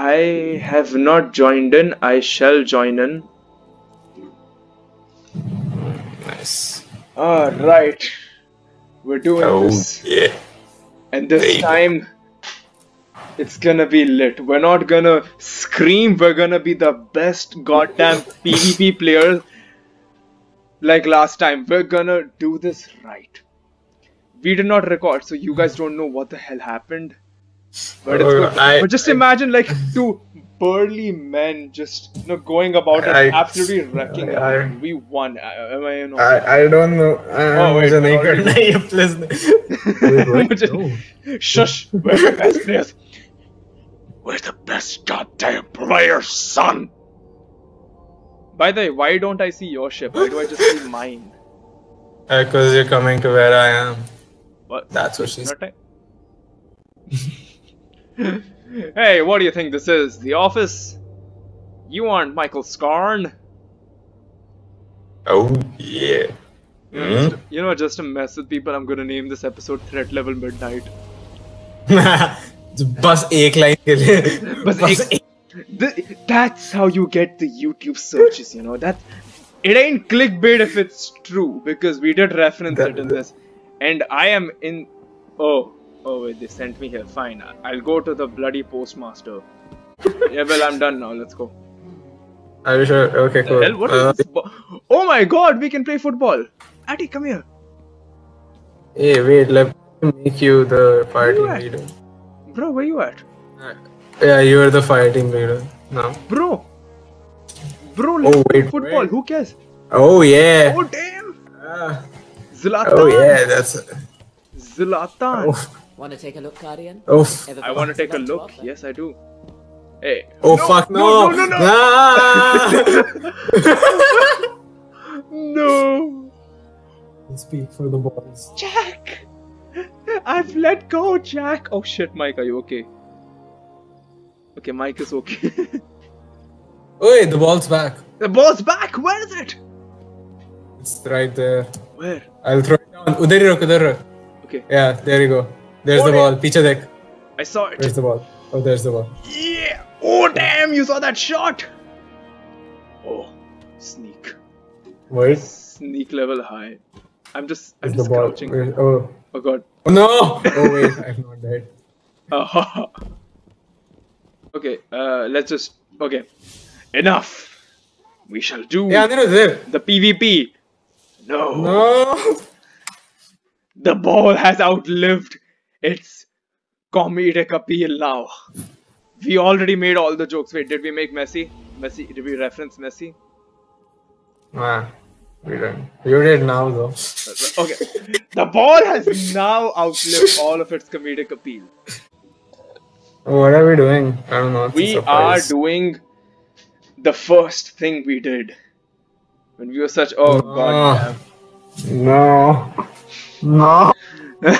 I have not joined in. I shall join in. Nice. Alright. We're doing Oh this. yeah. And this Baby. time, it's gonna be lit. We're not gonna scream, we're gonna be the best goddamn PvP players like last time. We're gonna do this right. We did not record, so you guys don't know what the hell happened. But, oh, I, but just I, imagine like two burly men just you know going about I, and absolutely wrecking I, I, We won. am I? You know, I, I don't know. I, oh wait, an anchor. just, no. Shush! We're the best players. We're the best goddamn players, son. By the way, why don't I see your ship? Why do I just see mine? Because uh, you're coming to where I am. What? That's what she's Not I- hey, what do you think this is? The office? You aren't Michael Scarn. Oh yeah. You know, just, you know, just to mess with people, I'm gonna name this episode Threat Level Midnight. बस एक line के लिए But बस it- th- that's how you get the YouTube searches, you know. That it ain't clickbait if it's true because we did reference That- it in this, and I am in. Oh, oh wait, they sent me here. Fine, I'll go to the bloody postmaster. yeah, well, I'm done now. Let's go. Are you sure? Okay, cool. hell, what is Uh? Bo- oh my God, we can play football. Addy, come here. Hey, wait. Let me make you the fire team What? leader. Bro, where you at? Yeah, you are the fire team leader now. Bro. Bro, Oh, let's play wait, football. wait. Who cares? Oh yeah. Oh damn. Ah, Zlatan. oh yeah, that's. Zlatan. Oh, Want to take a look, Guardian? Oh, I want to take a look. Yes, I do. Hey. Oh no, fuck no! No! No! No! No! No. Speak for the boys. Jack, I've let go, Jack. Oh shit, Mike, are you okay? Okay, Mike is okay. Wait, the ball's back. The ball's back. Where is it? It's right there. Where? I'll throw it down. Oh, Udari Okay. Yeah, there you go. There's oh, the ball. Piche dekh. I saw it. There's the ball? Oh, there's the ball. Yeah. Oh, damn. You saw that shot. Oh, sneak. What? Sneak level high. I'm just, I'm ball. just crouching. Oh. oh, God. Oh, no. oh, wait. I'm not dead. Uh-huh. Okay, uh, let's just. Okay. Enough. We shall do yeah, the PvP. No. No. The ball has outlived its comedic appeal now. We already made all the jokes. Wait, did we make Messi? Messi? Did we reference Messi? Ah, we didn't. You did now though. Okay. the ball has now outlived all of its comedic appeal. What are we doing? I don't know. It's We are doing the first thing we did. When we were such. Oh, god. No. No. Damn.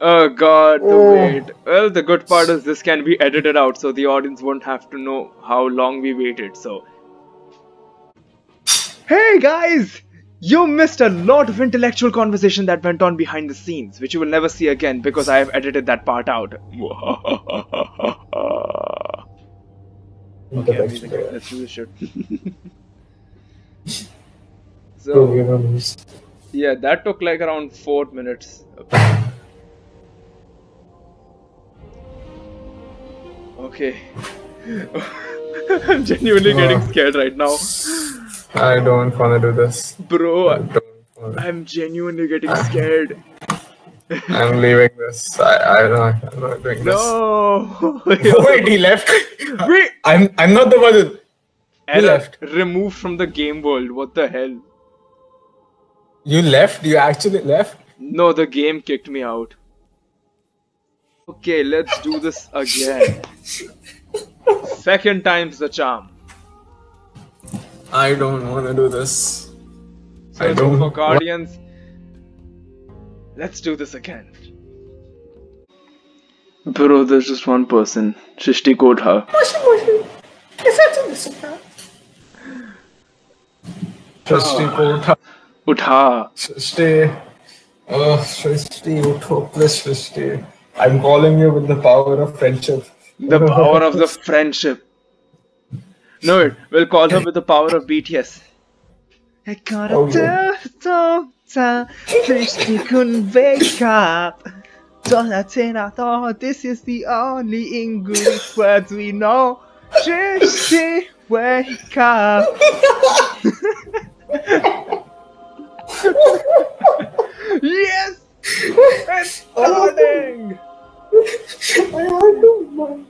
oh god, the wait. Well, the good part is this can be edited out, so the audience won't have to know how long we waited. So, hey guys, you missed a lot of intellectual conversation that went on behind the scenes, which you will never see again because I have edited that part out. okay, let's do this shit. so, yeah, that took like around four minutes. Okay. I'm genuinely getting Uh. scared right now. I don't want to do this. Bro. I'm genuinely getting scared. I'm leaving this. I, I don't. I'm not doing this. No! Wait, he left. Wait! I'm. I'm not the one. Who... Error. left. Removed from the game world. What the hell? You left? You actually left? No, the game kicked me out. Okay, let's do this again. Second time's the charm. I don't want to do this. So I don't. For guardians, let's do this again. Bro, there's just one person. Shishti Kodha. Shishti Kodha. Utha. Stay. Uh, Srishti, Utho, please, Srishti. I'm calling you with the power of friendship. The power of the friendship. No, it. We'll call her with the power of BTS. I got a doctor, Srishti couldn't wake up. Jonathan, I thought this is the only English words we know. Srishti, wake up yes! It's starting! I had to.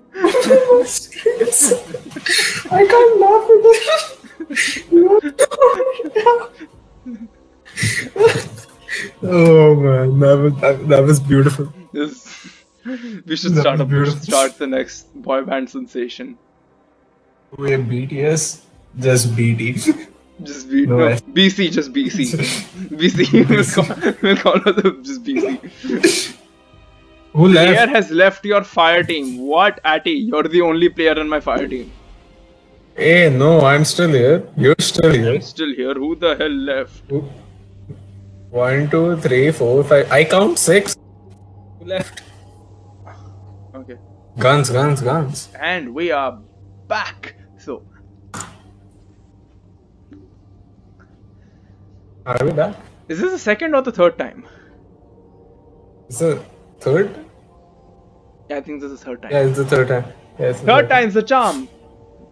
I can't laugh at this. Oh man, that was that, that was beautiful. Yes. We should That start was a, we should beautiful. start the next boy band sensation. Wait, BTS, just BT. Just B No, no, BC, just BC. BC. we'll call, we'll call her just BC. Who left? Player has left your fire team. What, Atty? You're the only player in my fire team. Hey, no, I'm still here. You're still here. I'm Still here. Who the hell left? Who- One, two, three, four, five. I count six. Who left? Okay. Guns, guns, guns. And we are back. So, Are we back? is this the second or the third time? It's the third? Yeah, I think this is the third time. Yeah, it's the third time. Yeah, it's the Third time's the charm.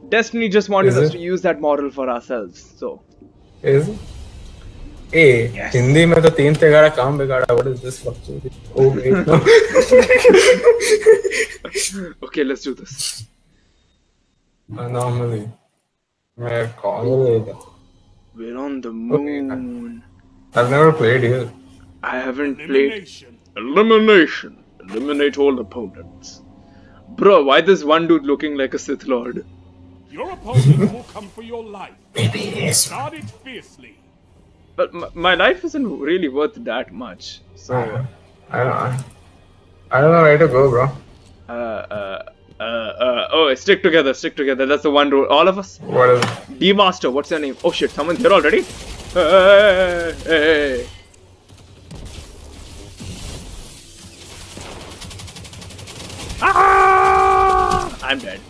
Destiny just wanted Is us it? to use that model for ourselves. So, Is it? A Yes. Hindi में तो तीन तेगाड़ा काम बिगाड़ा what is this oh wait no okay, let's do this. anomaly मैं call लेगा we're on the Okay. moon. I've never played here I haven't played Elimination. Elimination. Eliminate all opponents. Bro, why this one dude looking like a Sith Lord? Your opponent will come for your life. maybe yes Guard it fiercely. But my, my life isn't really worth that much. So, I don't know I don't know where to go bro uh, uh, uh, uh, oh, stick together, stick together. That's the one rule. All of us. what is? D Master, what's your name? Oh shit, someone's here already? Hey, hey, hey. Ah! I'm dead.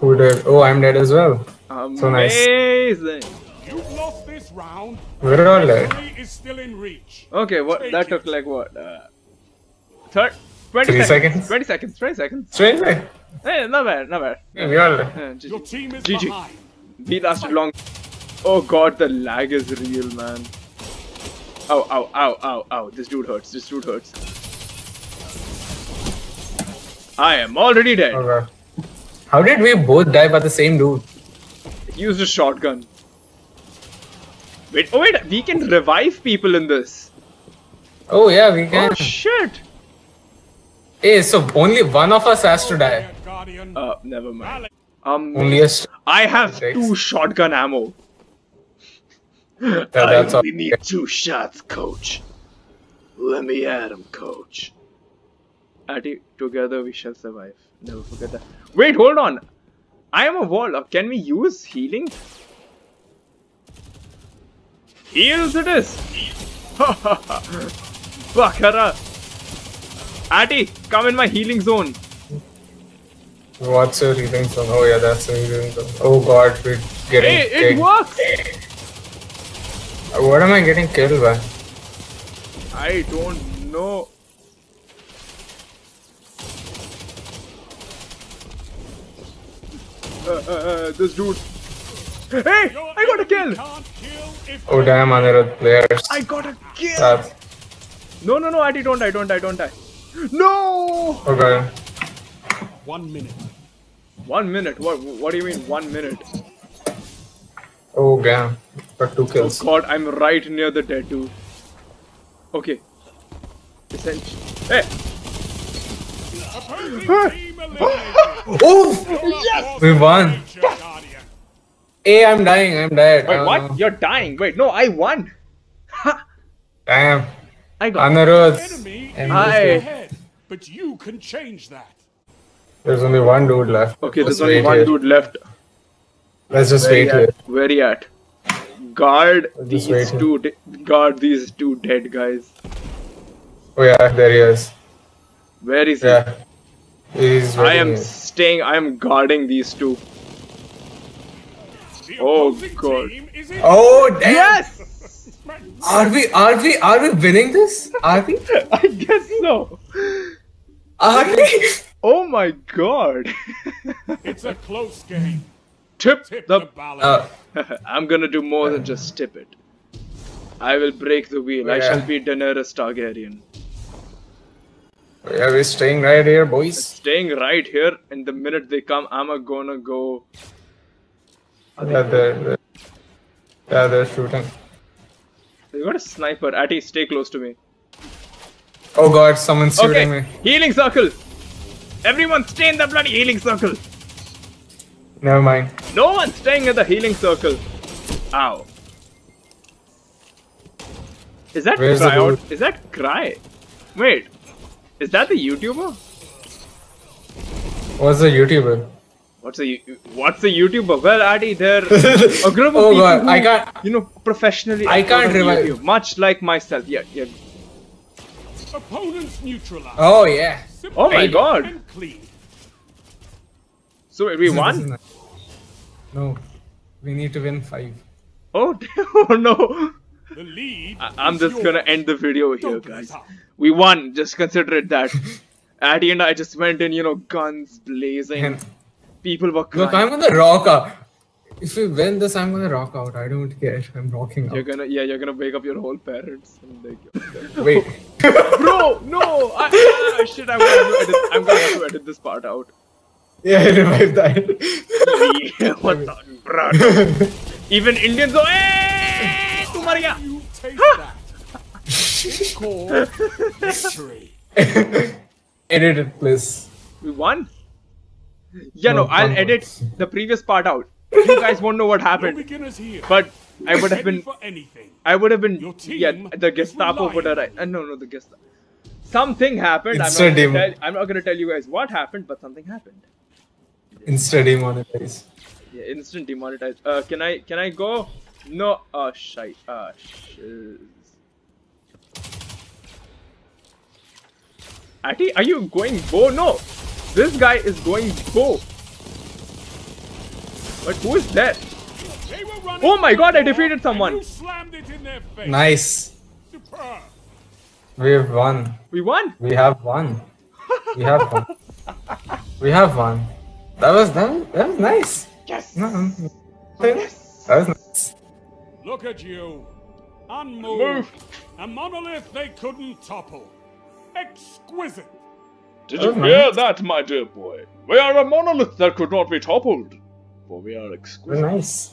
who did oh I'm dead as well So nice. Amazing. You've lost this round. we're all dead is still in reach. Okay, what? That took like what? Uh, third, twenty Three seconds. seconds? Twenty seconds. Twenty seconds. straight away Hey, not bad, not bad. we all dead Uh, GG. Your team is GG. behind. We lasted long. Oh god, the lag is real, man. Ow, ow, ow, ow, ow. This dude hurts. This dude hurts. I am already dead. oh god how did we both die by the same dude He used a shotgun. Wait, oh wait, we can revive people in this. oh yeah we can Oh shit. Hey so only one of us has to die Uh, never mind. Um, only us I have two shotgun ammo. Yeah, that's I all. only need two shots, coach. Let me at him, coach. At it, together we shall survive. Never forget that. Wait, hold on. I am a wall. Can we use healing? Heals it is. Bakara. Atty, come in my healing zone. What's your healing zone? Oh yeah, that's your healing zone. Oh god, we're getting Hey, it kicked. works. What am I getting killed by? I don't know. Uh, uh, uh, this dude. Hey, Your I got a kill. Kill Oh damn, Anirudh players. I got a kill. That's No, no, no, I don't die, don't die, don't die. No. Okay. One minute. One minute. What? What do you mean one minute? Oh damn, got two kills. Oh God, I'm right near the dead dude. Okay. Essentially. Hey. Opposing Huh. team eliminated. Oh, yes! we won. Hey, I'm dying. I'm dead. Wait, Uh, what? You're dying. Wait, no, I won. Ha! Damn, I got. Anirudh. Enemy And is I- ahead, but you can change that. There's only one dude left. Okay, Let's there's only one here. dude left. Let's just Where wait he here. at? Where he at? Guard Just these two. De- guard these two dead guys. Oh yeah, there he is. Where is Yeah. He's he? I am here. staying. I am guarding these two. The Oh, God. team is in Oh damn! Yes! Are we? Are we? Are we winning this? Are we? I guess so. Are we? Oh my god. It's a close game. Tip Tip the the. balance. Uh, I'm gonna do more than just tip it. I will break the wheel. I shall be Daenerys Targaryen. yeah, we're staying right here, boys. Staying right here, and the minute they come, I'm a gonna go. Yeah, they're, they're, yeah, they're shooting. They got a sniper. Atty, stay close to me. Oh god, someone's shooting Okay, me. healing circle. Everyone, stay in the bloody healing circle. Never mind. No one's staying in the healing circle. Ow. Is that Where's cry out? Is that cry? Wait, is that the YouTuber? What's the YouTuber? What's a what's a YouTuber? Well, Adi, they're a group of Oh people God, who, I can't- you know, professionally. I can't on revive- YouTube, much like myself. Yeah, yeah. Opponents neutralized. Oh yeah. Simple Oh my God. Clean. So we This is won. No, we need to win five. Oh, oh no! The lead. I- I'm is just gonna end the video here, Don't guys. We won. Just consider it that. Addy and I just went in, you know, guns blazing. And People were crying. look, I'm gonna rock out. If we win this, I'm gonna rock out. I don't care. I'm rocking out. You're gonna, yeah, you're gonna wake up your whole parents. And like, Wait. Bro, no! I, ah, shit, I'm gonna, have to edit, I'm gonna have to edit this part out. yeah, revive that. Yeah, what the, bro? Even Indians go, hey, tu mar gaya. You taste that. It's called victory. Edit it, please. We won? Yeah, no, No, I'll one edit point. the previous part out. You guys won't know what happened. beginners here. But I would have been for anything. I would have been Your team yeah the Gestapo would have reliant uh, no no the Gestapo something happened I'm not, gonna demon. tell, I'm not gonna tell you guys what happened but something happened Insta demonetize. yeah instant demonetized uh can I can I go no oh shite uh shiz. Ati, are you going bow? No, this guy is going bow. But who is that? They were running Oh my God, I defeated someone. You slammed it in their face. Nice. We have won. We won. We have won. We have won. We have won. That was that was, that was nice. Yes. No, no, no. that was nice. Look at you. Unmoved. Move. A monolith they couldn't topple. Exquisite. Did you you hear hear that, my dear boy? We are a monolith that could not be toppled. For we are That was exquisite. nice.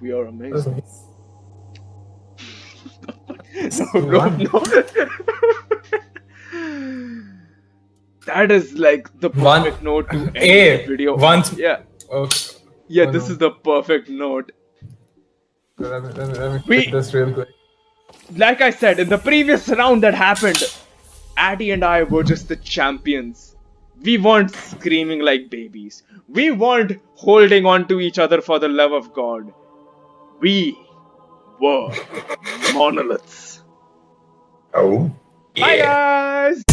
We are That was amazing. nice. no, no, no. that is like the One- perfect note to end Hey, the video. once- Yeah, Okay. yeah, Oh, this no. is the perfect note. Let me, let me, let me We- this real quick. Like I said, in the previous round that happened, Addy and I were just the champions. We weren't screaming like babies. We weren't holding on to each other for the love of God. We were monoliths. Oh. Yeah. Bye, guys!